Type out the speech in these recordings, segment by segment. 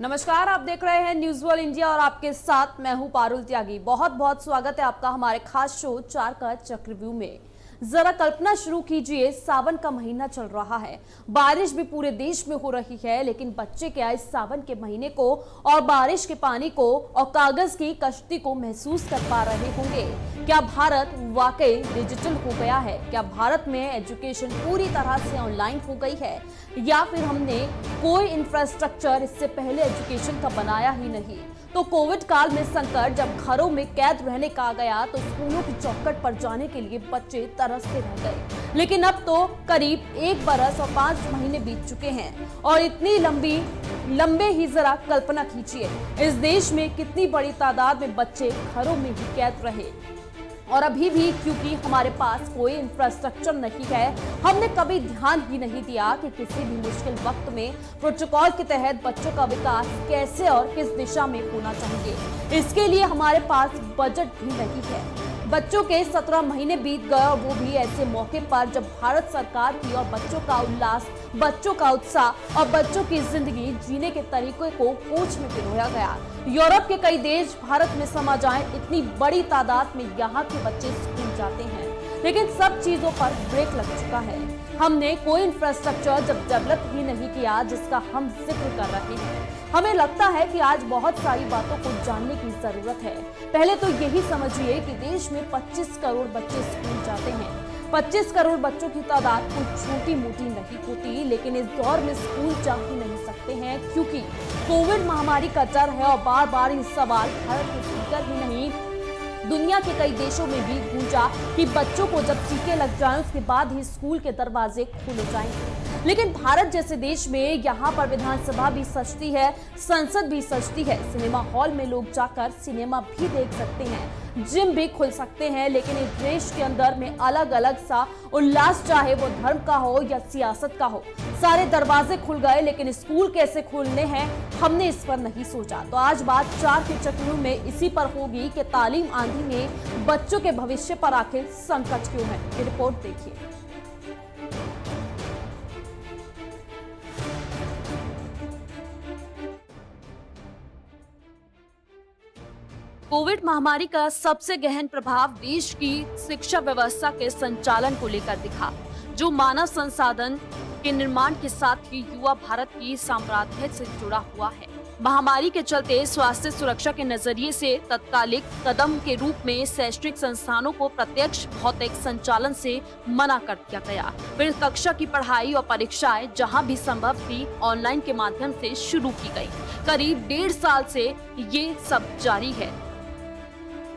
नमस्कार, आप देख रहे हैं न्यूज़ वर्ल्ड इंडिया और आपके साथ मैं हूँ पारुल त्यागी। बहुत बहुत स्वागत है आपका हमारे खास शो चार का चक्रव्यू में। जरा कल्पना शुरू कीजिए, सावन का महीना चल रहा है। बारिश भी पूरे देश में हो रही है, लेकिन बच्चे क्या इस सावन के महीने को और बारिश के पानी को और कागज़ की कश्ती को महसूस कर पा रहे होंगे। क्या भारत वाकई डिजिटल हो गया है? क्या भारत में एजुकेशन पूरी तरह से ऑनलाइन हो गई है? या फिर हमने कोई इंफ्रास्ट्रक्चर इससे पहले एजुकेशन का बनाया ही नहीं? तो कोविड काल में संकट, जब घरों में कैद रहने का गया तो स्कूलों की चौकट पर जाने के लिए बच्चे तरसते रह गए। लेकिन अब तो करीब एक बरस और पाँच महीने बीत चुके हैं और इतनी लंबी, लंबे ही जरा कल्पना कीजिए, इस देश में कितनी बड़ी तादाद में बच्चे घरों में ही कैद रहे। और अभी भी क्योंकि हमारे पास कोई इंफ्रास्ट्रक्चर नहीं है, हमने कभी ध्यान ही नहीं दिया कि किसी भी मुश्किल वक्त में प्रोटोकॉल के तहत बच्चों का विकास कैसे और किस दिशा में होना चाहिए। इसके लिए हमारे पास बजट भी नहीं है। बच्चों के सत्रह महीने बीत गए और वो भी ऐसे मौके पर जब भारत सरकार की और बच्चों का उल्लास, बच्चों का उत्साह और बच्चों की ज़िंदगी जीने के तरीके को पूछ में पिरोया गया। यूरोप के कई देश भारत में समा जाए, इतनी बड़ी तादाद में यहाँ के बच्चे स्कूल जाते हैं। लेकिन सब चीज़ों पर ब्रेक लग चुका है। हमने कोई इंफ्रास्ट्रक्चर जब डेवलप ही नहीं किया, जिसका हम ज़िक्र कर रहे हैं। हमें लगता है कि आज बहुत सारी बातों को जानने की ज़रूरत है। पहले तो यही समझिए कि देश में 25 करोड़ बच्चे स्कूल जाते हैं। 25 करोड़ बच्चों की तादाद कुछ छोटी मोटी नहीं होती, लेकिन इस दौर में स्कूल जा ही नहीं सकते हैं, क्योंकि कोविड महामारी का डर है और बार बार ये सवाल भारत के भीतर ही नहीं दुनिया के कई देशों में भी गूंजा कि बच्चों को जब टीके लग जाएँ, उसके बाद ही स्कूल के दरवाजे खोले जाएँगे लेकिन भारत जैसे देश में यहाँ पर विधानसभा भी सजती है, संसद भी सजती है। सिनेमा हॉल में लोग जाकर सिनेमा भी देख सकते हैं। जिम भी खुल सकते हैं, लेकिन इस देश के अंदर में अलग अलग सा उल्लास, चाहे वो धर्म का हो या सियासत का हो, सारे दरवाजे खुल गए, लेकिन स्कूल कैसे खुलने हैं, हमने इस पर नहीं सोचा। तो आज बात चार के चक्रों में इसी पर होगी कि तालीम आंधी में बच्चों के भविष्य पर आखिर संकट क्यों है। ये रिपोर्ट देखिए। कोविड महामारी का सबसे गहन प्रभाव देश की शिक्षा व्यवस्था के संचालन को लेकर दिखा, जो मानव संसाधन के निर्माण के साथ ही युवा भारत की साम्राज्य से जुड़ा हुआ है। महामारी के चलते स्वास्थ्य सुरक्षा के नज़रिए से तत्कालिक कदम के रूप में शैक्षणिक संस्थानों को प्रत्यक्ष भौतिक संचालन से मना कर दिया गया। फिर कक्षा की पढ़ाई और परीक्षाएँ जहाँ भी संभव थी, ऑनलाइन के माध्यम से शुरू की गई। करीब डेढ़ साल से ये सब जारी है।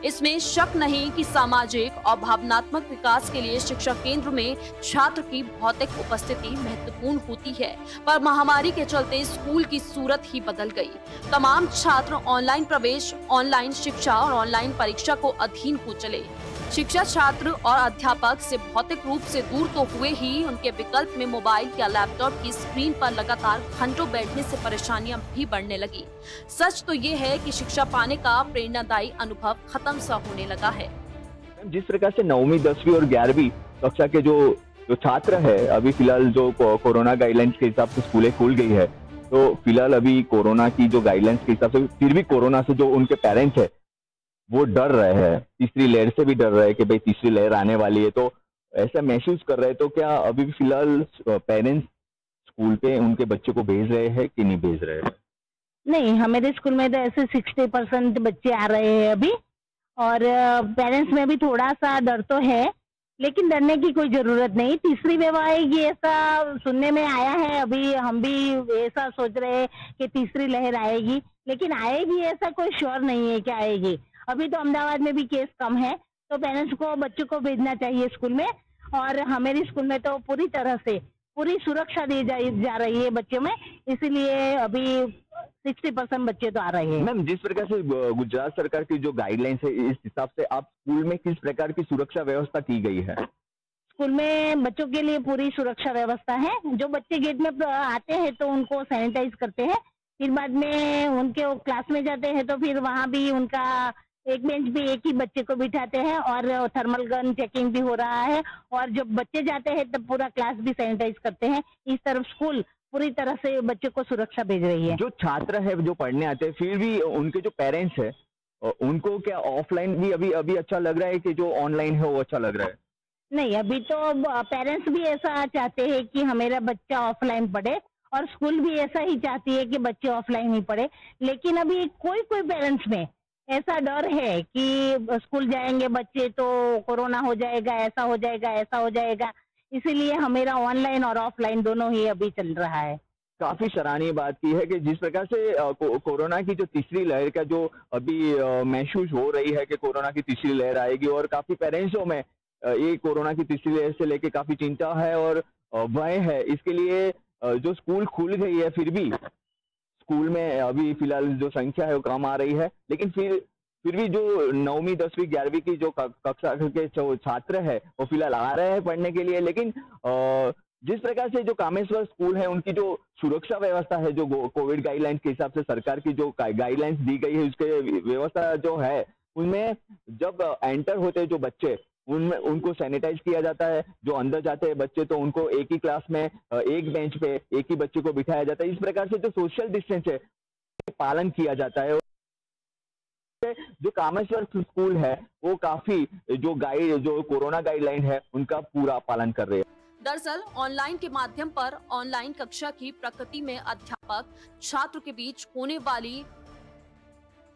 इसमें शक नहीं कि सामाजिक और भावनात्मक विकास के लिए शिक्षा केंद्र में छात्र की भौतिक उपस्थिति महत्वपूर्ण होती है, पर महामारी के चलते स्कूल की सूरत ही बदल गई। तमाम छात्र ऑनलाइन प्रवेश, ऑनलाइन शिक्षा और ऑनलाइन परीक्षा को अधीन हो चले। शिक्षा छात्र और अध्यापक से भौतिक रूप से दूर तो हुए ही उनके विकल्प में मोबाइल या लैपटॉप की स्क्रीन पर लगातार घंटों बैठने से परेशानियाँ भी बढ़ने लगी। सच तो ये है कि शिक्षा पाने का प्रेरणादायी अनुभव खत्म सा होने लगा है। जिस प्रकार से नौवीं, दसवीं और ग्यारहवीं कक्षा के जो जो छात्र है, अभी फ़िलहाल जो कोरोना गाइडलाइंस के हिसाब से स्कूलें खुल गई है तो फ़िलहाल अभी कोरोना की जो गाइडलाइंस के हिसाब से, फिर भी कोरोना से जो उनके पेरेंट्स है वो डर रहे हैं। तीसरी लहर से भी डर रहे हैं कि भाई तीसरी लहर आने वाली है। तो ऐसा महसूस कर रहे हैं। तो क्या अभी भी फ़िलहाल पेरेंट्स स्कूल पे उनके बच्चों को भेज रहे हैं कि नहीं भेज रहे हैं? नहीं हमारे स्कूल में तो ऐसे सिक्सटी परसेंट बच्चे आ रहे हैं अभी। और पेरेंट्स में भी थोड़ा सा डर तो है, लेकिन डरने की कोई ज़रूरत नहीं। तीसरी वेव आएगी ऐसा सुनने में आया है। अभी हम भी ऐसा सोच रहे हैं कि तीसरी लहर आएगी। लेकिन आएगी ऐसा कोई श्योर नहीं है कि आएगी। अभी तो अहमदाबाद में भी केस कम है तो पेरेंट्स को बच्चों को भेजना चाहिए स्कूल में और हमारी स्कूल में तो पूरी तरह से पूरी सुरक्षा दी जा, जा रही है बच्चों में इसीलिए अभी सिक्सटी परसेंट बच्चे तो आ रहे हैं। मैम जिस प्रकार से गुजरात सरकार की जो गाइडलाइंस है इस हिसाब से आप स्कूल में किस प्रकार की सुरक्षा व्यवस्था की गई है? स्कूल में बच्चों के लिए पूरी सुरक्षा व्यवस्था है। जो बच्चे गेट में आते हैं तो उनको सैनिटाइज करते हैं फिर बाद में उनके क्लास में जाते हैं तो फिर वहाँ भी उनका एक बेंच पे एक ही बच्चे को बिठाते हैं और थर्मल गन चेकिंग भी हो रहा है। और जब बच्चे जाते हैं तब पूरा क्लास भी सैनिटाइज करते हैं। इस तरफ़ स्कूल पूरी तरह से बच्चे को सुरक्षा भेज रही है। जो छात्र है जो पढ़ने आते हैं फिर भी उनके जो पेरेंट्स है उनको क्या ऑफलाइन भी अभी अभी अच्छा लग रहा है कि जो ऑनलाइन है वो अच्छा लग रहा है? नहीं अभी तो पेरेंट्स भी ऐसा चाहते हैं कि हमारा बच्चा ऑफलाइन पढ़े और स्कूल भी ऐसा ही चाहती है कि बच्चे ऑफलाइन ही पढ़े। लेकिन अभी कोई कोई पेरेंट्स में ऐसा डर है कि स्कूल जाएँगे बच्चे तो कोरोना हो जाएगा ऐसा हो जाएगा ऐसा हो जाएगा। इसीलिए हमेरा ऑनलाइन और ऑफलाइन दोनों ही अभी चल रहा है। काफ़ी सराहनीय बात की है कि जिस प्रकार से को, कोरोना की जो तीसरी लहर का जो अभी महसूस हो रही है कि कोरोना की तीसरी लहर आएगी और काफ़ी पेरेंट्सों में ये कोरोना की तीसरी लहर से लेके काफ़ी चिंता है और भय है। इसके लिए जो स्कूल खुल गई है फिर भी स्कूल में अभी फ़िलहाल जो संख्या है वो कम आ रही है। लेकिन फिर फिर भी जो नौवीं, दसवीं, ग्यारहवीं की जो कक्षा के जो छात्र है, वो फ़िलहाल आ रहे हैं पढ़ने के लिए। लेकिन जिस प्रकार से जो कामेश्वर स्कूल है, उनकी जो सुरक्षा व्यवस्था है, जो कोविड गाइडलाइंस के हिसाब से सरकार की जो गाइडलाइंस दी गई है, उसके व्यवस्था जो है, उनमें जब एंटर होते जो बच्चे उनमें, उनको सैनिटाइज किया जाता है। जो अंदर जाते हैं बच्चे तो उनको एक ही क्लास में एक बेंच पे एक ही बच्चे को बिठाया जाता है। इस प्रकार से जो सोशल डिस्टेंस है, पालन किया जाता है। जो कामेश्वर स्कूल है, वो काफ़ी, जो गाइड जो कोरोना गाइडलाइन है, उनका पूरा पालन कर रहे हैं। दरअसल ऑनलाइन के माध्यम पर ऑनलाइन कक्षा की प्रकृति में अध्यापक, छात्र के बीच होने वाली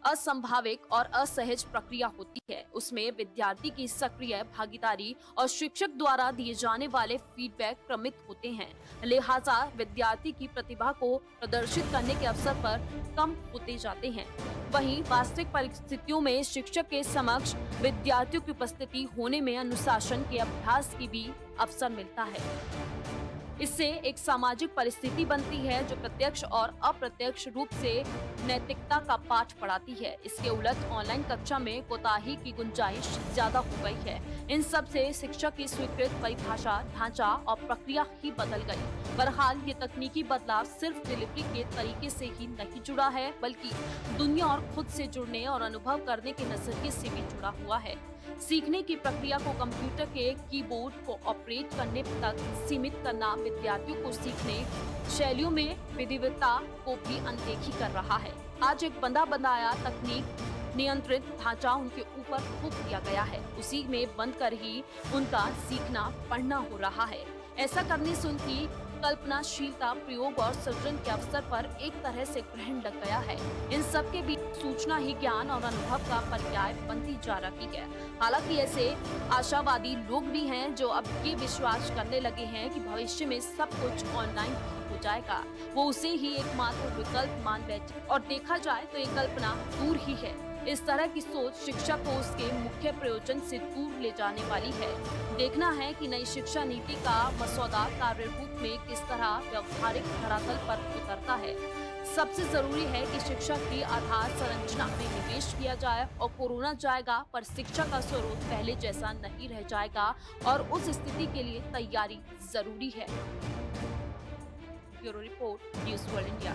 असंभाविक और असहज प्रक्रिया होती है। उसमें विद्यार्थी की सक्रिय भागीदारी और शिक्षक द्वारा दिए जाने वाले फीडबैक प्रमित होते हैं। लिहाजा विद्यार्थी की प्रतिभा को प्रदर्शित करने के अवसर पर कम होते जाते हैं। वहीं वास्तविक परिस्थितियों में शिक्षक के समक्ष विद्यार्थियों की उपस्थिति होने में अनुशासन के अभ्यास की भी अवसर मिलता है। इससे एक सामाजिक परिस्थिति बनती है जो प्रत्यक्ष और अप्रत्यक्ष रूप से नैतिकता का पाठ पढ़ाती है। इसके उलट ऑनलाइन कक्षा में कोताही की गुंजाइश ज़्यादा हो गई है। इन सबसे शिक्षा की स्वीकृत परिभाषा, ढांचा और प्रक्रिया ही बदल गई। बहरहाल, ये तकनीकी बदलाव सिर्फ़ डिलीवरी के तरीके से ही नहीं जुड़ा है, बल्कि दुनिया और खुद से जुड़ने और अनुभव करने के नज़रिए से भी जुड़ा हुआ है। सीखने की प्रक्रिया को कंप्यूटर के कीबोर्ड को ऑपरेट करने तक सीमित करना विद्यार्थियों को सीखने शैलियों में विधिवता को भी अनदेखी कर रहा है। आज एक बंदा बनाया तकनीक नियंत्रित ढांचा उनके ऊपर थोप दिया गया है। उसी में बंद कर ही उनका सीखना पढ़ना हो रहा है। ऐसा करने से उनकी कल्पनाशीलता प्रयोग और सृजन के अवसर पर एक तरह से ग्रहण लग गया है। इन सब के बीच सूचना ही ज्ञान और अनुभव का पर्याय बनती जा रही है। हालाँकि ऐसे आशावादी लोग भी हैं जो अब ये विश्वास करने लगे हैं कि भविष्य में सब कुछ ऑनलाइन हो जाएगा। वो उसे ही एकमात्र विकल्प मान बैठे और देखा जाए तो ये कल्पना दूर ही है। इस तरह की सोच शिक्षा को उसके मुख्य प्रयोजन से दूर ले जाने वाली है। देखना है कि नई शिक्षा नीति का मसौदा कार्य रूप में किस तरह व्यवहारिक धरातल पर उतरता है। सबसे ज़रूरी है कि शिक्षा की आधार संरचना में निवेश किया जाए और कोरोना जाएगा पर शिक्षा का स्वरूप पहले जैसा नहीं रह जाएगा और उस स्थिति के लिए तैयारी ज़रूरी है। Bureau report, news world India.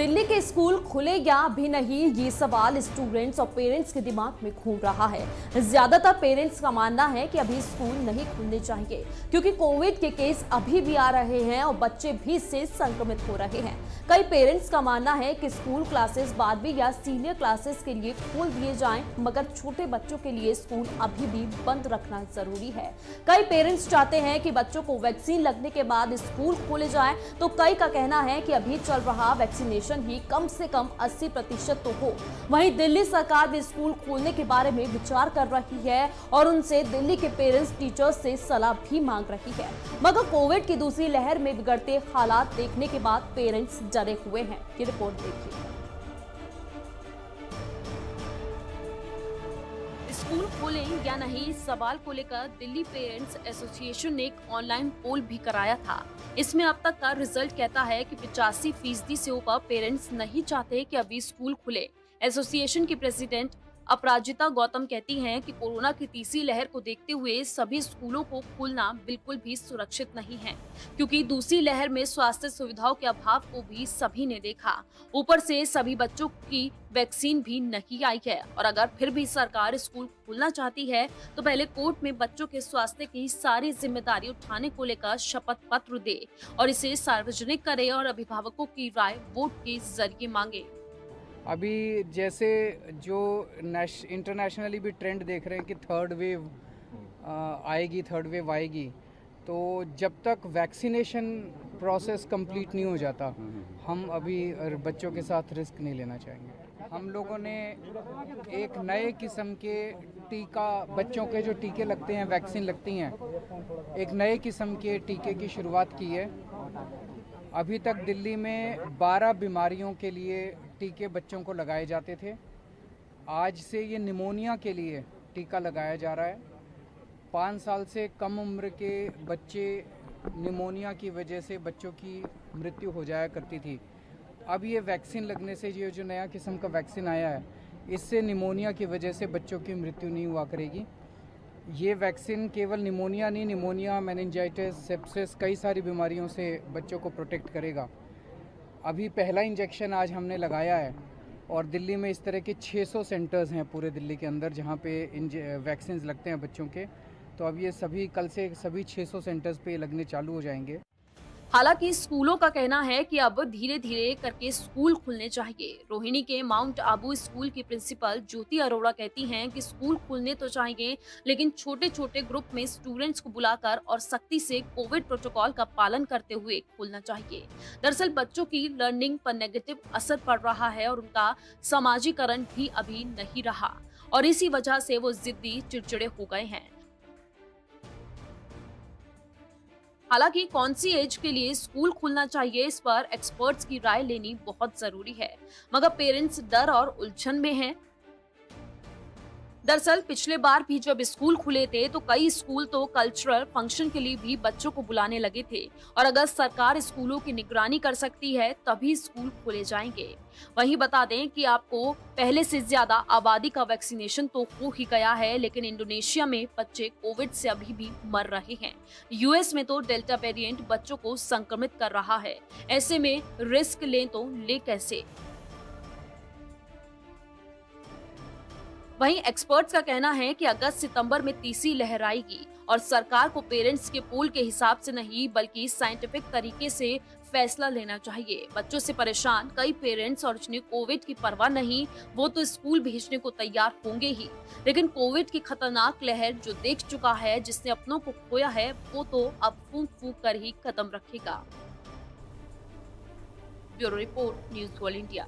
Delhi के स्कूल खुले या भी नहीं। ये सवाल स्टूडेंट्स और पेरेंट्स के दिमाग में घूम रहा है। ज़्यादातर पेरेंट्स का मानना है कि अभी स्कूल नहीं खुलने चाहिए, क्योंकि कोविड के केस अभी भी आ रहे हैं और बच्चे भी इससे संक्रमित हो रहे हैं। कई पेरेंट्स का मानना है कि स्कूल क्लासेस बारहवीं या सीनियर क्लासेस के लिए खोल दिए जाएँ, मगर छोटे बच्चों के लिए स्कूल अभी भी बंद रखना ज़रूरी है। कई पेरेंट्स चाहते हैं कि बच्चों को वैक्सीन लगने के बाद स्कूल खोले जाए तो कई का कहना है कि अभी चल रहा वैक्सीनेशन ही कम से कम अस्सी प्रतिशत तो हो वहीं दिल्ली सरकार भी स्कूल खोलने के बारे में विचार कर रही है और उनसे दिल्ली के पेरेंट्स, टीचर्स से सलाह भी मांग रही है। मगर कोविड की दूसरी लहर में बिगड़ते हालात देखने के बाद पेरेंट्स डरे हुए हैं। ये रिपोर्ट देखिए। स्कूल खोलें या नहीं इस सवाल को लेकर दिल्ली पेरेंट्स एसोसिएशन ने एक ऑनलाइन पोल भी कराया था। इसमें अब तक का रिज़ल्ट कहता है कि पिचासी फ़ीसदी से ऊपर पेरेंट्स नहीं चाहते कि अभी स्कूल खुले। एसोसिएशन के प्रेसिडेंट अपराजिता गौतम कहती हैं कि कोरोना की तीसरी लहर को देखते हुए सभी स्कूलों को खोलना बिल्कुल भी सुरक्षित नहीं है, क्योंकि दूसरी लहर में स्वास्थ्य सुविधाओं के अभाव को भी सभी ने देखा। ऊपर से सभी बच्चों की वैक्सीन भी नहीं आई है और अगर फिर भी सरकार स्कूल खोलना चाहती है तो पहले कोर्ट में बच्चों के स्वास्थ्य की सारी ज़िम्मेदारी उठाने को लेकर शपथ पत्र दे और इसे सार्वजनिक करे और अभिभावकों की राय वोट के ज़रिए मांगे। अभी जैसे जो नेश इंटरनेशनली भी ट्रेंड देख रहे हैं कि थर्ड वेव आएगी थर्ड वेव आएगी तो जब तक वैक्सीनेशन प्रोसेस कंप्लीट नहीं हो जाता हम अभी बच्चों के साथ रिस्क नहीं लेना चाहेंगे। हम लोगों ने एक नए किस्म के टीका बच्चों के जो टीके लगते हैं वैक्सीन लगती हैं एक नए किस्म के टीके की शुरुआत की है। अभी तक दिल्ली में 12 बीमारियों के लिए टीके बच्चों को लगाए जाते थे। आज से ये निमोनिया के लिए टीका लगाया जा रहा है। पाँच साल से कम उम्र के बच्चे निमोनिया की वजह से बच्चों की मृत्यु हो जाया करती थी। अब ये वैक्सीन लगने से ये जो नया किस्म का वैक्सीन आया है, इससे निमोनिया की वजह से बच्चों की मृत्यु नहीं हुआ करेगी। ये वैक्सीन केवल निमोनिया नहीं, निमोनिया, मैनजाइटिस, सेप्सिस, कई सारी बीमारियों से बच्चों को प्रोटेक्ट करेगा। अभी पहला इंजेक्शन आज हमने लगाया है और दिल्ली में इस तरह के 600 सेंटर्स हैं पूरे दिल्ली के अंदर जहाँ पे वैक्सीन लगते हैं बच्चों के। तो अब ये सभी, कल से सभी 600 सेंटर्स पे लगने चालू हो जाएँगे। हालाँकि स्कूलों का कहना है कि अब धीरे धीरे करके स्कूल खुलने चाहिए। रोहिणी के माउंट आबू स्कूल की प्रिंसिपल ज्योति अरोड़ा कहती हैं कि स्कूल खुलने तो चाहिए, लेकिन छोटे छोटे ग्रुप में स्टूडेंट्स को बुलाकर और सख्ती से कोविड प्रोटोकॉल का पालन करते हुए खुलना चाहिए। दरअसल बच्चों की लर्निंग पर नेगेटिव असर पड़ रहा है और उनका समाजीकरण भी अभी नहीं रहा। और इसी वजह से वो जिद्दी, चिड़चिड़े हो गए हैं। हालाँकि कौन सी एज के लिए स्कूल खुलना चाहिए, इस पर एक्सपर्ट्स की राय लेनी बहुत ज़रूरी है। मगर पेरेंट्स डर और उलझन में हैं। दरअसल, पिछले बार भी जब स्कूल खुले थे तो कई स्कूल तो कल्चरल फ़ंक्शन के लिए भी बच्चों को बुलाने लगे थे। और अगर सरकार स्कूलों की निगरानी कर सकती है, तभी स्कूल खोले जाएँगे। वहीं बता दें कि आपको पहले से ज़्यादा आबादी का वैक्सीनेशन तो हो ही गया है, लेकिन इंडोनेशिया में बच्चे कोविड से अभी भी मर रहे हैं। यूएस में तो डेल्टा वेरिएंट बच्चों को संक्रमित कर रहा है। ऐसे में रिस्क लें तो ले कैसे? वहीं एक्सपर्ट्स का कहना है कि अगस्त सितंबर में तीसरी लहर आएगी और सरकार को पेरेंट्स के पूल के हिसाब से नहीं, बल्कि साइंटिफिक तरीके से फैसला लेना चाहिए। बच्चों से परेशान कई पेरेंट्स और जिन्हें कोविड की परवाह नहीं, वो तो स्कूल भेजने को तैयार होंगे ही। लेकिन कोविड की खतरनाक लहर जो देख चुका है, जिसने अपनों को खोया है, वो तो अब फूक फूक कर ही कदम रखेगा। Bureau report news world India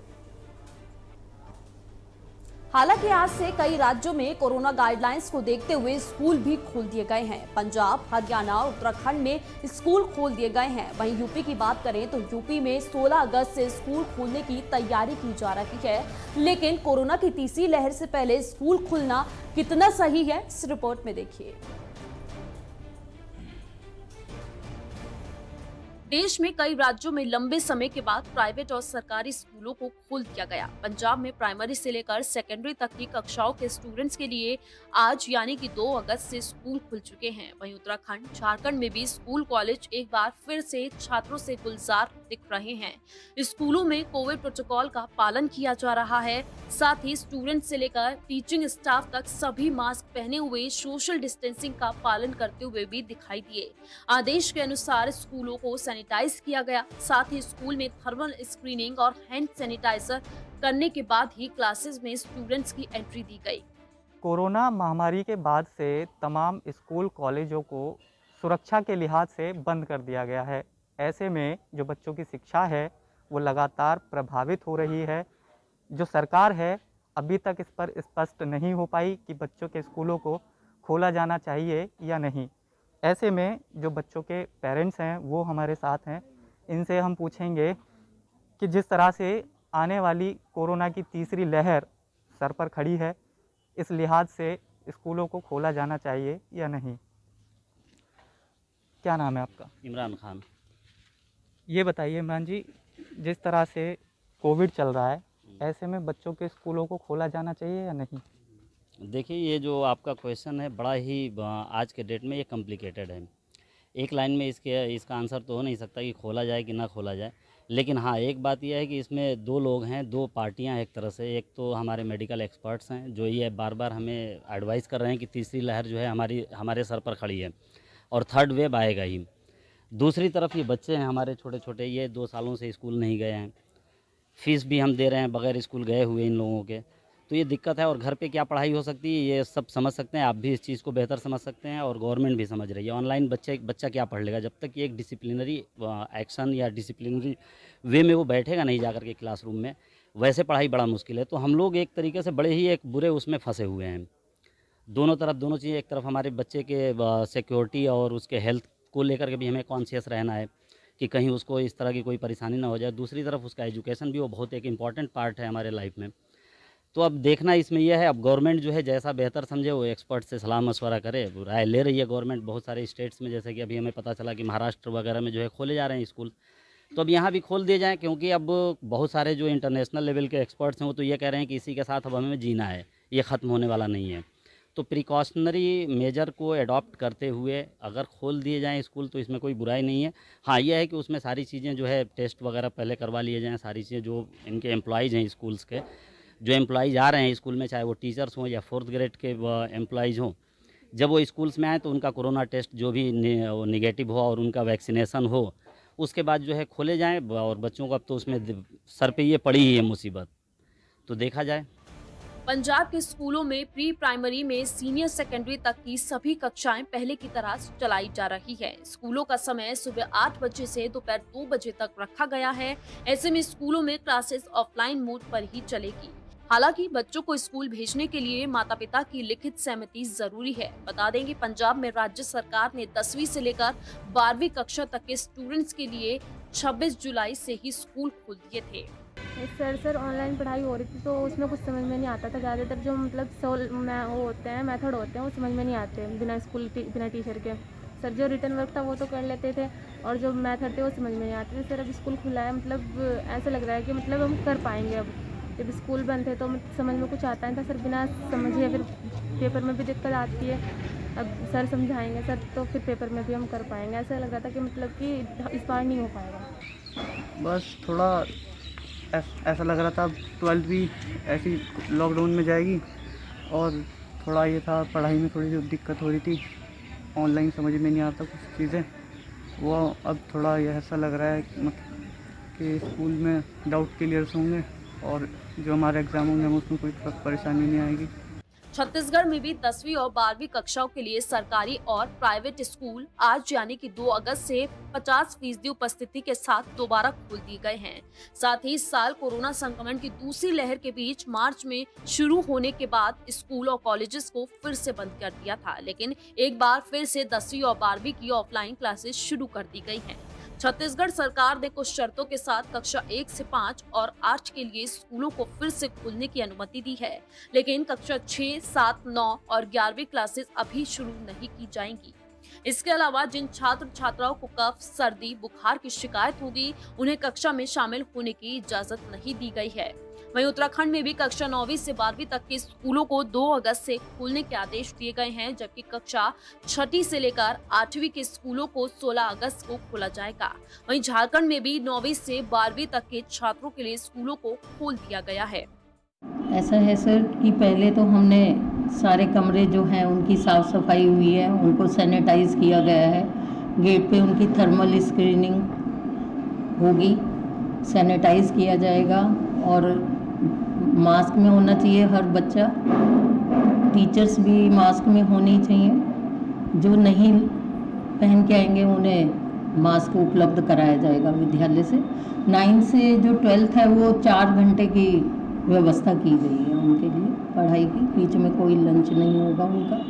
हालाँकि आज से कई राज्यों में कोरोना गाइडलाइंस को देखते हुए स्कूल भी खोल दिए गए हैं। पंजाब, हरियाणा और उत्तराखंड में स्कूल खोल दिए गए हैं। वहीं यूपी की बात करें तो यूपी में 16 अगस्त से स्कूल खोलने की तैयारी की जा रही है। लेकिन कोरोना की तीसरी लहर से पहले स्कूल खुलना कितना सही है, इस रिपोर्ट में देखिए। देश में कई राज्यों में लंबे समय के बाद प्राइवेट और सरकारी स्कूलों को खोल दिया गया। पंजाब में प्राइमरी से लेकर सेकेंडरी तक की कक्षाओं के स्टूडेंट्स के लिए आज यानी कि 2 अगस्त से स्कूल खुल चुके हैं। वहीं उत्तराखंड, झारखंड में भी स्कूल कॉलेज एक बार फिर से छात्रों से गुलजार दिख रहे हैं। स्कूलों में कोविड प्रोटोकॉल का पालन किया जा रहा है। साथ ही स्टूडेंट से लेकर टीचिंग स्टाफ तक सभी मास्क पहने हुए सोशल डिस्टेंसिंग का पालन करते हुए भी दिखाई दिए। आदेश के अनुसार स्कूलों को सैनिटाइज किया गया। साथ ही स्कूल में थर्मल स्क्रीनिंग और हैंड सैनिटाइजर करने के बाद ही क्लासेस में स्टूडेंट्स की एंट्री दी गई। कोरोना महामारी के बाद से तमाम स्कूल कॉलेजों को सुरक्षा के लिहाज से बंद कर दिया गया है। ऐसे में जो बच्चों की शिक्षा है, वो लगातार प्रभावित हो रही है। जो सरकार है, अभी तक इस पर स्पष्ट नहीं हो पाई कि बच्चों के स्कूलों को खोला जाना चाहिए या नहीं। ऐसे में जो बच्चों के पेरेंट्स हैं, वो हमारे साथ हैं। इनसे हम पूछेंगे कि जिस तरह से आने वाली कोरोना की तीसरी लहर सर पर खड़ी है इस लिहाज से स्कूलों को खोला जाना चाहिए या नहीं? क्या नाम है आपका? इमरान खान। ये बताइए इमरान जी जिस तरह से कोविड चल रहा है ऐसे में बच्चों के स्कूलों को खोला जाना चाहिए या नहीं? देखिए ये जो आपका क्वेश्चन है बड़ा ही आज के डेट में ये कॉम्प्लिकेटेड है। एक लाइन में इसके इसका आंसर तो हो नहीं सकता कि खोला जाए कि ना खोला जाए। लेकिन हाँ एक बात यह है कि इसमें दो लोग हैं, दो पार्टियाँ एक तरह से। एक तो हमारे मेडिकल एक्सपर्ट्स हैं, जो ये बार बार हमें एडवाइस कर रहे हैं कि तीसरी लहर जो है हमारी, हमारे सर पर खड़ी है और थर्ड वेव आएगा ही। दूसरी तरफ़ ये बच्चे हैं हमारे छोटे छोटे ये दो सालों से स्कूल नहीं गए हैं। फ़ीस भी हम दे रहे हैं, बगैर स्कूल गए हुए इन लोगों के। तो ये दिक्कत है और घर पे क्या पढ़ाई हो सकती है, ये सब समझ सकते हैं। आप भी इस चीज़ को बेहतर समझ सकते हैं और गवर्नमेंट भी समझ रही है। ऑनलाइन बच्चे बच्चा क्या पढ़ लेगा? जब तक ये एक डिसिप्लिनरी एक्शन या डिसिप्लिनरी वे में वो बैठेगा नहीं जा के क्लासरूम में, वैसे पढ़ाई बड़ा मुश्किल है। तो हम लोग एक तरीके से बड़े ही एक बुरे उसमें फंसे हुए हैं। दोनों तरफ़, दोनों चीज़ें, एक तरफ़ हमारे बच्चे के सिक्योरिटी और उसके हेल्थ को लेकर के भी हमें कॉन्शियस रहना है कि कहीं उसको इस तरह की कोई परेशानी ना हो जाए। दूसरी तरफ़ उसका एजुकेशन भी वो बहुत एक इंपॉर्टेंट पार्ट है हमारे लाइफ में। तो अब देखना इसमें यह है, अब गवर्नमेंट जो है, जैसा बेहतर समझे, वो एक्सपर्ट से सलाह मशवरा करे। वो राय ले रही है गवर्नमेंट बहुत सारे स्टेट्स में, जैसे कि अभी हमें पता चला कि महाराष्ट्र वगैरह में जो है खोले जा रहे हैं स्कूल। तो अब यहाँ भी खोल दिए जाएँ, क्योंकि अब बहुत सारे जो इंटरनेशनल लेवल के एक्सपर्ट्स हैं, वो तो ये कह रहे हैं कि इसी के साथ अब हमें जीना है, ये ख़त्म होने वाला नहीं है। तो प्रिकॉशनरी मेजर को अडॉप्ट करते हुए अगर खोल दिए जाएँ स्कूल तो इसमें कोई बुराई नहीं है। हाँ यह है कि उसमें सारी चीज़ें जो है, टेस्ट वगैरह पहले करवा लिए जाएँ, सारी चीज़ें जो इनके एम्प्लॉयज़ हैं स्कूल्स के जो एम्प्लॉयज़ आ रहे हैं स्कूल में, चाहे वो टीचर्स हों या फोर्थ ग्रेड के एम्प्लॉयज़ हों, जब वो स्कूल्स में आए तो उनका कोरोना टेस्ट जो भी निगेटिव हो और उनका वैक्सीनेशन हो, उसके बाद जो है खोले जाएँ और बच्चों को अब तो उसमें सर पे ये पड़ी ही है मुसीबत। तो देखा जाए। पंजाब के स्कूलों में प्री प्राइमरी में सीनियर सेकेंडरी तक की सभी कक्षाएँ पहले की तरह चलाई जा रही है। स्कूलों का समय सुबह आठ बजे से दोपहर दो बजे तक रखा गया है। ऐसे में स्कूलों में क्लासेस ऑफलाइन मोड पर ही चलेगी। हालाँकि बच्चों को स्कूल भेजने के लिए माता पिता की लिखित सहमति ज़रूरी है। बता दें कि पंजाब में राज्य सरकार ने दसवीं से लेकर बारहवीं कक्षा तक के स्टूडेंट्स के लिए 26 जुलाई से ही स्कूल खोल दिए थे। सर सर ऑनलाइन पढ़ाई हो रही थी तो उसमें कुछ समझ में नहीं आता था ज़्यादातर जो मतलब सोल मैं वो होते हैं मेथड होते हैं, वो समझ में नहीं आते बिना स्कूल बिना टीचर के। सर, जो रिटर्न वर्क था वो तो कर लेते थे और जो मैथड थे वो समझ में नहीं आते थे। सर, अब स्कूल खुला है मतलब ऐसा लग रहा है कि मतलब हम कर पाएँगे अब। जब स्कूल बंद है तो समझ में कुछ आता नहीं था, सर बिना समझे फिर पेपर में भी दिक्कत आती है। अब सर समझाएँगे, सर तो फिर पेपर में भी हम कर पाएँगे। ऐसा लग रहा था कि मतलब कि इस बार नहीं हो पाएगा। बस थोड़ा ऐसा लग रहा था, ट्वेल्थ भी ऐसी लॉकडाउन में जाएगी और थोड़ा ये था, पढ़ाई में थोड़ी सी दिक्कत हो रही थी। ऑनलाइन समझ में नहीं आता कुछ चीज़ें। वो अब थोड़ा ऐसा लग रहा है कि स्कूल में डाउट क्लियर्स होंगे। और जो हमारे एग्ज़ाम होंगे उसमें कोई परेशानी नहीं आएगी। छत्तीसगढ़ में भी दसवीं और बारहवीं कक्षाओं के लिए सरकारी और प्राइवेट स्कूल आज यानी कि 2 अगस्त से 50 फ़ीसदी उपस्थिति के साथ दोबारा खोल दिए गए हैं। साथ ही इस साल कोरोना संक्रमण की दूसरी लहर के बीच मार्च में शुरू होने के बाद स्कूल और कॉलेजेस को फिर से बंद कर दिया था, लेकिन एक बार फिर से दसवीं और बारहवीं की ऑफलाइन क्लासेस शुरू कर दी गई हैं। छत्तीसगढ़ सरकार ने कुछ शर्तों के साथ कक्षा एक से पाँच और आठ के लिए स्कूलों को फिर से खोलने की अनुमति दी है, लेकिन कक्षा छह, सात, नौ और ग्यारहवीं क्लासेस अभी शुरू नहीं की जाएँगी। इसके अलावा जिन छात्र छात्राओं को कफ, सर्दी, बुखार की शिकायत होगी, उन्हें कक्षा में शामिल होने की इजाज़त नहीं दी गई है। वहीं उत्तराखंड में भी कक्षा नौवीं से बारहवीं तक के स्कूलों को 2 अगस्त से खोलने के आदेश दिए गए हैं, जबकि कक्षा छठी से लेकर आठवीं के स्कूलों को 16 अगस्त को खोला जाएगा। वहीं झारखंड में भी नौवीं से बारहवीं तक के छात्रों के लिए स्कूलों को खोल दिया गया है। ऐसा है सर कि पहले तो हमने सारे कमरे जो हैं, उनकी साफ़ सफ़ाई हुई है, उनको सैनिटाइज किया गया है। गेट पे उनकी थर्मल स्क्रीनिंग होगी, सैनिटाइज किया जाएगा और मास्क में होना चाहिए हर बच्चा। टीचर्स भी मास्क में होनी चाहिए। जो नहीं पहन के आएँगे, उन्हें मास्क उपलब्ध कराया जाएगा विद्यालय से। नाइन्थ से जो ट्वेल्थ है, वो चार घंटे की व्यवस्था की गई है उनके लिए। पढ़ाई की, बीच में कोई लंच नहीं होगा उनका।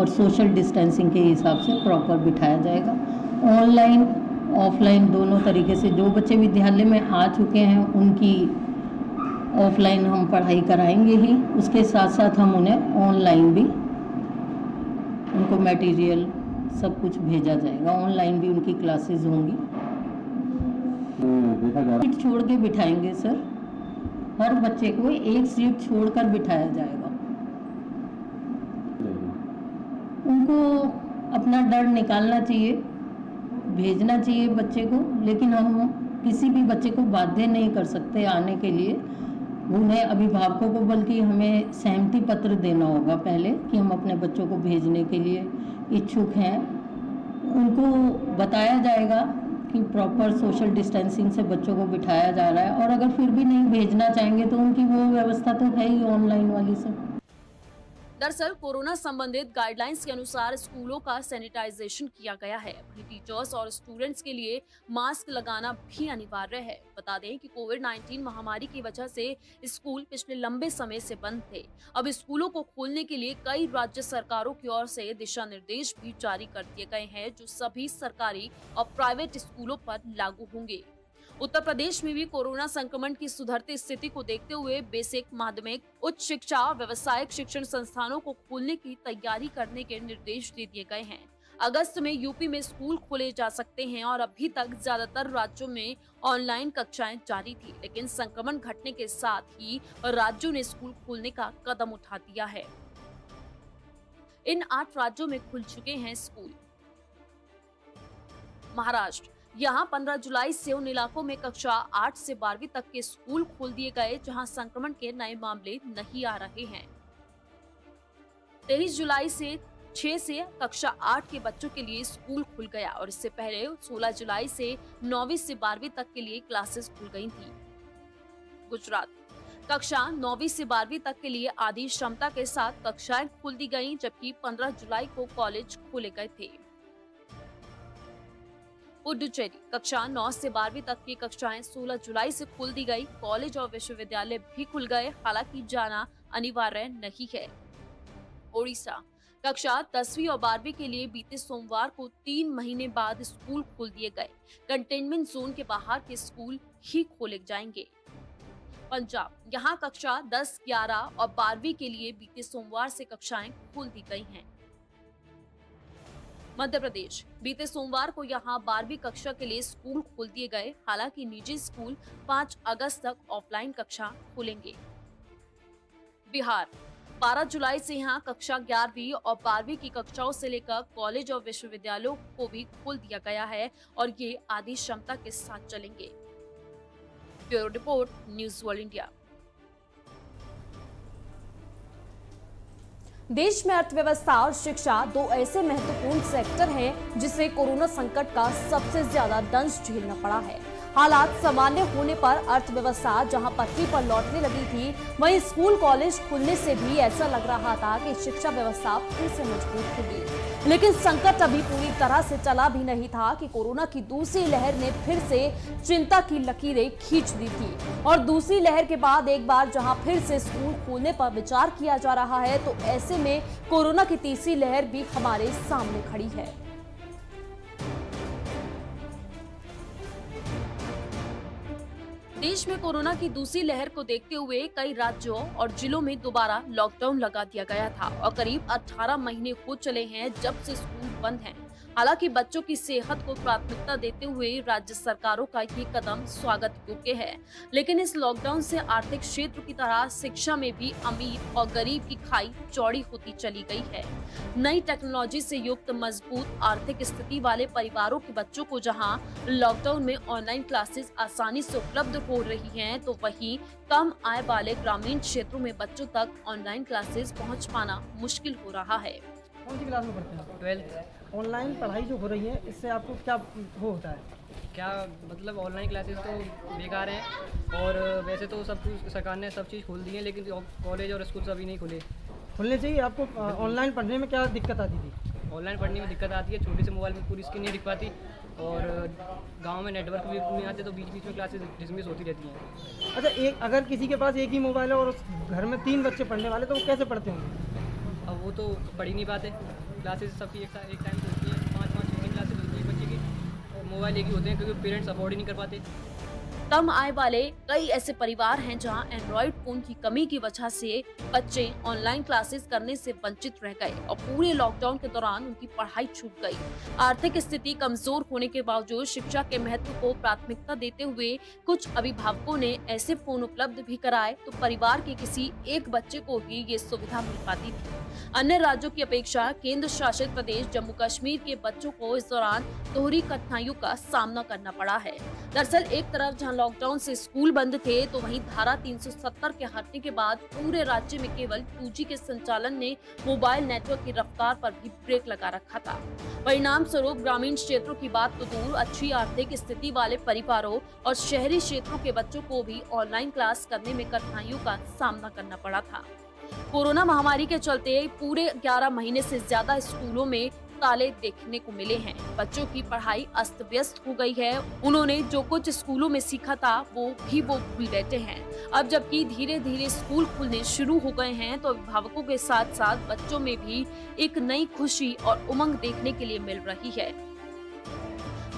और सोशल डिस्टेंसिंग के हिसाब से प्रॉपर बिठाया जाएगा। ऑनलाइन, ऑफलाइन दोनों तरीके से जो बच्चे विद्यालय में आ चुके हैं, उनकी ऑफलाइन हम पढ़ाई कराएँगे ही। उसके साथ साथ हम उन्हें ऑनलाइन भी उनको मटेरियल सब कुछ भेजा जाएगा। ऑनलाइन भी उनकी क्लासेस होंगी। सीट छोड़ के बिठाएँगे सर हर बच्चे को एक सीट छोड़कर बिठाया जाएगा। उनको अपना डर निकालना चाहिए, भेजना चाहिए बच्चे को, लेकिन हम किसी भी बच्चे को बाध्य नहीं कर सकते आने के लिए। उन्हें अभिभावकों को बल्कि हमें सहमति पत्र देना होगा पहले कि हम अपने बच्चों को भेजने के लिए इच्छुक हैं। उनको बताया जाएगा कि प्रॉपर सोशल डिस्टेंसिंग से बच्चों को बिठाया जा रहा है और अगर फिर भी नहीं भेजना चाहेंगे तो उनकी वो व्यवस्था तो है ही ऑनलाइन वाली से। दरअसल कोरोना संबंधित गाइडलाइंस के अनुसार स्कूलों का सैनिटाइजेशन किया गया है। वहीं टीचर्स और स्टूडेंट्स के लिए मास्क लगाना भी अनिवार्य है। बता दें कि कोविड 19 महामारी की वजह से स्कूल पिछले लंबे समय से बंद थे। अब स्कूलों को खोलने के लिए कई राज्य सरकारों की ओर से दिशा निर्देश भी जारी कर दिए गए हैं, जो सभी सरकारी और प्राइवेट स्कूलों पर लागू होंगे। उत्तर प्रदेश में भी कोरोना संक्रमण की सुधरती स्थिति को देखते हुए बेसिक, माध्यमिक, उच्च शिक्षा, व्यवसायिक शिक्षण संस्थानों को खोलने की तैयारी करने के निर्देश दे दिए गए हैं। अगस्त में यूपी में स्कूल खोले जा सकते हैं और अभी तक ज़्यादातर राज्यों में ऑनलाइन कक्षाएँ जारी थी, लेकिन संक्रमण घटने के साथ ही राज्यों ने स्कूल खोलने का कदम उठा दिया है। इन आठ राज्यों में खुल चुके हैं स्कूल। महाराष्ट्र, यहाँ 15 जुलाई से उन इलाकों में कक्षा 8 से 12वीं तक के स्कूल खोल दिए गए, जहाँ संक्रमण के नए मामले नहीं आ रहे हैं। 23 जुलाई से 6 से कक्षा आठ के बच्चों के लिए स्कूल खुल गया और इससे पहले 16 जुलाई से नौवीं से 12वीं तक के लिए क्लासेस खुल गई थी। गुजरात, कक्षा नौवीं से 12वीं तक के लिए आधी क्षमता के साथ कक्षाएँ खुल दी गईं, जबकि 15 जुलाई को कॉलेज खोले गए थे। पुडुचेरी, कक्षा 9 से 12वीं तक की कक्षाएँ 16 जुलाई से खुल दी गई। कॉलेज और विश्वविद्यालय भी खुल गए, हालाँकि जाना अनिवार्य नहीं है। ओडिशा कक्षा दसवीं और बारहवीं के लिए बीते सोमवार को तीन महीने बाद स्कूल खोल दिए गए। कंटेनमेंट जोन के बाहर के स्कूल ही खोले जाएँगे। पंजाब यहाँ कक्षा 10, 11 और बारहवीं के लिए बीते सोमवार से कक्षाएँ खोल दी गई हैं। मध्य प्रदेश बीते सोमवार को यहाँ बारहवीं कक्षा के लिए स्कूल खोल दिए गए हालाँकि निजी स्कूल 5 अगस्त तक ऑफलाइन कक्षा खोलेंगे। बिहार 12 जुलाई से यहाँ कक्षा ग्यारहवीं और बारहवीं की कक्षाओं से लेकर कॉलेज और विश्वविद्यालयों को भी खोल दिया गया है और ये आधी क्षमता के साथ चलेंगे। Bureau report, news world India. देश में अर्थव्यवस्था और शिक्षा दो ऐसे महत्वपूर्ण सेक्टर हैं जिसे कोरोना संकट का सबसे ज़्यादा दंश झेलना पड़ा है। हालात सामान्य होने पर अर्थव्यवस्था जहाँ पटरी पर लौटने लगी थी, वहीं स्कूल कॉलेज खुलने से भी ऐसा लग रहा था कि शिक्षा व्यवस्था फिर से मज़बूत होगी। लेकिन संकट अभी पूरी तरह से चला भी नहीं था कि कोरोना की दूसरी लहर ने फिर से चिंता की लकीरें खींच दी थी। और दूसरी लहर के बाद एक बार जहाँ फिर से स्कूल खोलने पर विचार किया जा रहा है तो ऐसे में कोरोना की तीसरी लहर भी हमारे सामने खड़ी है। देश में कोरोना की दूसरी लहर को देखते हुए कई राज्यों और जिलों में दोबारा लॉकडाउन लगा दिया गया था और करीब 18 महीने हो चले हैं जब से स्कूल बंद हैं। हालाँकि बच्चों की सेहत को प्राथमिकता देते हुए राज्य सरकारों का ये कदम स्वागत योग्य है लेकिन इस लॉकडाउन से आर्थिक क्षेत्र की तरह शिक्षा में भी अमीर और गरीब की खाई चौड़ी होती चली गई है। नई टेक्नोलॉजी से युक्त मज़बूत आर्थिक स्थिति वाले परिवारों के बच्चों को जहाँ लॉकडाउन में ऑनलाइन क्लासेस आसानी से उपलब्ध हो रही है तो वही कम आय वाले ग्रामीण क्षेत्रों में बच्चों तक ऑनलाइन क्लासेस पहुँच पाना मुश्किल हो रहा है। कौन सी क्लास में पढ़ते हैं ट्वेल्थ ऑनलाइन पढ़ाई जो हो रही है इससे आपको क्या वो होता है? क्या मतलब ऑनलाइन क्लासेस तो बेकार हैं और वैसे तो सब कुछ सरकार ने सब चीज़ खोल दी है लेकिन कॉलेज और स्कूल अभी नहीं खुले। खुलने चाहिए आपको ऑनलाइन पढ़ने में क्या दिक्कत आती थी? ऑनलाइन पढ़ने में दिक्कत आती है छोटे से मोबाइल में पूरी स्क्रीन नहीं दिख पाती और गाँव में नेटवर्क भी नहीं आते तो बीच बीच में क्लासेस डिसमिस होती रहती हैं। अच्छा एक अगर किसी के पास एक ही मोबाइल है और घर में तीन बच्चे पढ़ने वाले तो वो कैसे पढ़ते होंगे? अब वो तो पढ़ ही नहीं पाते। क्लासेस सबकी एक टाइम होती है। पाँच पाँच छः क्लासेस होती है बच्चे की। मोबाइल एक ही होते हैं, क्योंकि पेरेंट्स अफोर्ड ही नहीं कर पाते। कम आय वाले कई ऐसे परिवार हैं जहाँ एंड्रॉइड फ़ोन की कमी की वजह से बच्चे ऑनलाइन क्लासेस करने से वंचित रह गए और पूरे लॉकडाउन के दौरान उनकी पढ़ाई छूट गई। आर्थिक स्थिति कमज़ोर होने के बावजूद शिक्षा के महत्व को प्राथमिकता देते हुए कुछ अभिभावकों ने ऐसे फ़ोन उपलब्ध भी कराए तो परिवार के किसी एक बच्चे को ही ये सुविधा मिल पाती थी। अन्य राज्यों की अपेक्षा केंद्र शासित प्रदेश जम्मू कश्मीर के बच्चों को इस दौरान दोहरी कठिनाइयों का सामना करना पड़ा है। दरअसल एक तरफ़ जहाँ लॉकडाउन से स्कूल बंद थे तो वहीं धारा 370 के हटने के बाद पूरे राज्य में केवल 2G के संचालन ने मोबाइल नेटवर्क की रफ्तार पर भी ब्रेक लगा रखा था। परिणाम स्वरूप ग्रामीण क्षेत्रों की बात तो दूर, अच्छी आर्थिक स्थिति वाले परिवारों और शहरी क्षेत्रों के बच्चों को भी ऑनलाइन क्लास करने में कठिनाइयों का सामना करना पड़ा था। कोरोना महामारी के चलते पूरे 11 महीने से ज़्यादा स्कूलों में ताले देखने को मिले हैं। बच्चों की पढ़ाई अस्त व्यस्त हो गई है। उन्होंने जो कुछ स्कूलों में सीखा था, वो भी वो भूल बैठे हैं। अब जबकि धीरे धीरे स्कूल खुलने शुरू हो गए हैं तो अभिभावकों के साथ साथ बच्चों में भी एक नई खुशी और उमंग देखने के लिए मिल रही है।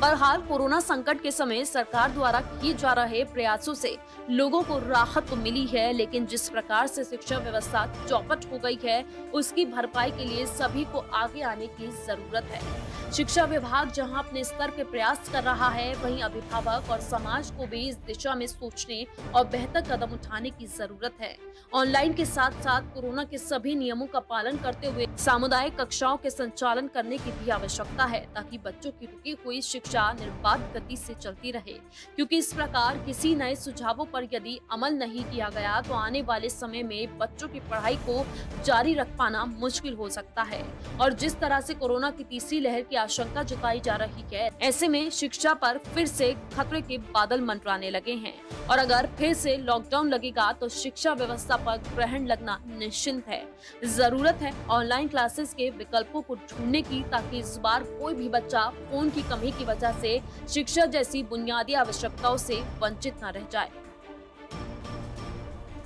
बहरहाल कोरोना संकट के समय सरकार द्वारा किए जा रहे प्रयासों से लोगों को राहत तो मिली है, लेकिन जिस प्रकार से शिक्षा व्यवस्था चौपट हो गई है, उसकी भरपाई के लिए सभी को आगे आने की ज़रूरत है। शिक्षा विभाग जहाँ अपने स्तर के प्रयास कर रहा है, वहीं अभिभावक और समाज को भी इस दिशा में सोचने और बेहतर कदम उठाने की ज़रूरत है। ऑनलाइन के साथ साथ कोरोना के सभी नियमों का पालन करते हुए सामुदायिक कक्षाओं के संचालन करने की भी आवश्यकता है, ताकि बच्चों की रुकी हुई शिक्षा निर्बाध गति से चलती रहे, क्योंकि इस प्रकार किसी नए सुझावों पर यदि अमल नहीं किया गया तो आने वाले समय में बच्चों की पढ़ाई को जारी रख पाना मुश्किल हो सकता है। और जिस तरह से कोरोना की तीसरी लहर की आशंका जताई जा रही है, ऐसे में शिक्षा पर फिर से खतरे के बादल मंडराने लगे हैं। और अगर फिर से लॉकडाउन लगेगा तो शिक्षा व्यवस्था पर ग्रहण लगना निश्चिंत है। ज़रूरत है ऑनलाइन क्लासेस के विकल्पों को ढूँढने की, ताकि इस बार कोई भी बच्चा फ़ोन की कमी की वजह से शिक्षा जैसी बुनियादी आवश्यकताओं से वंचित न रह जाए।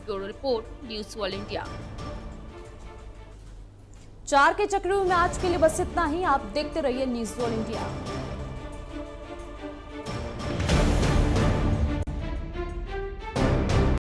Bureau report, news world India. चार के चक्रियों में आज के लिए बस इतना ही। आप देखते रहिए न्यूज़ वर्ल्ड इंडिया।